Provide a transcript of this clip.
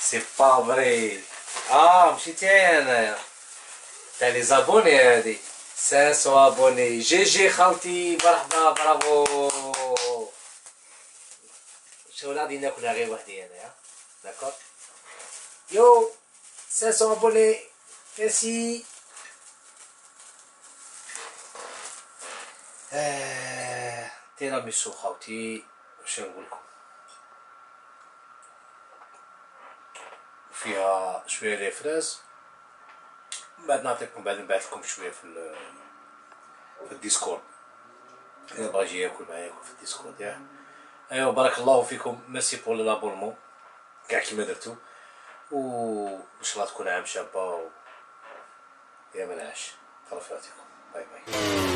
C'est pas vrai. Ah, je tiens. T'as les abonnés. 500 abonnés. GG Khalti. Bravo, bravo. Je vous l'ai dit, je vous l'ai D'accord Yo, 500 abonnés. Merci. Euh, t'es là, monsieur Khalti. Je vous فيها شويه ريفرنس من بعد نعطيكم بعد نبعث لكم شويه في في الديسكورد اللي يجي ياكل معايا ياكل في الديسكورد ياه ايوا بارك الله فيكم ميرسي بور لابورمون كاع كيما درتو ان شاء الله تكون عام شابه و يا منعش فيكم باي باي